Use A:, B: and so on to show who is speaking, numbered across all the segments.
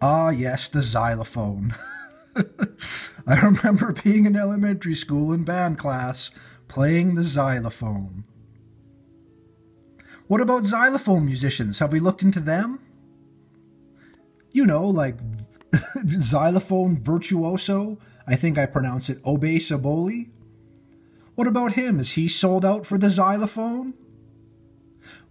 A: Ah, yes, the xylophone. I remember being in elementary school in band class playing the xylophone. What about xylophone musicians? Have we looked into them? You know, like xylophone virtuoso. I think I pronounce it Obe Saboli. What about him? Is he sold out for the xylophone?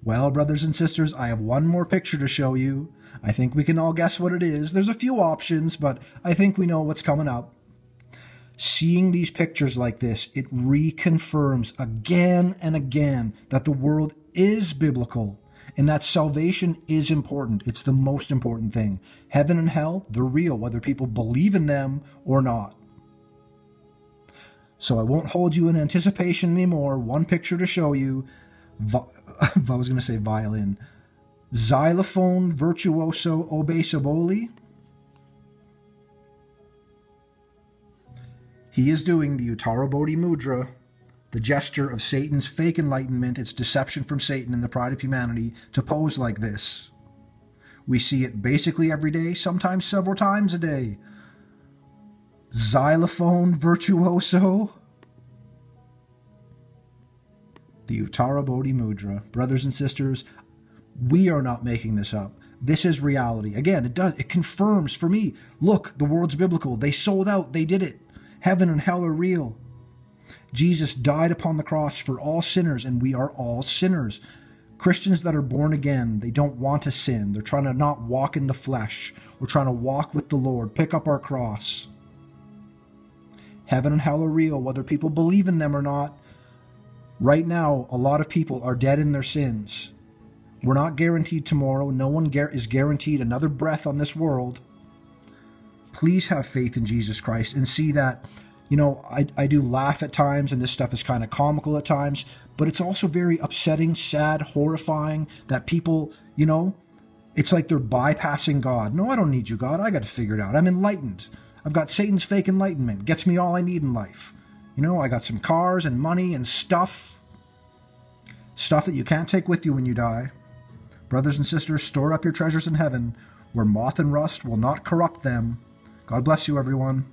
A: Well, brothers and sisters, I have one more picture to show you. I think we can all guess what it is. There's a few options, but I think we know what's coming up. Seeing these pictures like this, it reconfirms again and again that the world is biblical and that salvation is important. It's the most important thing. Heaven and hell, they're real, whether people believe in them or not. So I won't hold you in anticipation anymore. One picture to show you. I was going to say violin. Xylophone virtuoso Saboli. He is doing the Uttara Bodhi Mudra, the gesture of Satan's fake enlightenment, its deception from Satan and the pride of humanity, to pose like this. We see it basically every day, sometimes several times a day. Xylophone virtuoso. The Uttara Bodhi Mudra. Brothers and sisters, we are not making this up. This is reality. Again, it does it confirms for me. Look, the world's biblical. They sold out. They did it. Heaven and hell are real. Jesus died upon the cross for all sinners, and we are all sinners. Christians that are born again, they don't want to sin. They're trying to not walk in the flesh. We're trying to walk with the Lord, pick up our cross. Heaven and hell are real, whether people believe in them or not. Right now, a lot of people are dead in their sins. We're not guaranteed tomorrow. No one is guaranteed another breath on this world. Please have faith in Jesus Christ and see that, you know, I, I do laugh at times and this stuff is kind of comical at times, but it's also very upsetting, sad, horrifying that people, you know, it's like they're bypassing God. No, I don't need you, God. I got to figure it out. I'm enlightened. I've got Satan's fake enlightenment. Gets me all I need in life. You know, I got some cars and money and stuff. Stuff that you can't take with you when you die. Brothers and sisters, store up your treasures in heaven, where moth and rust will not corrupt them. God bless you, everyone.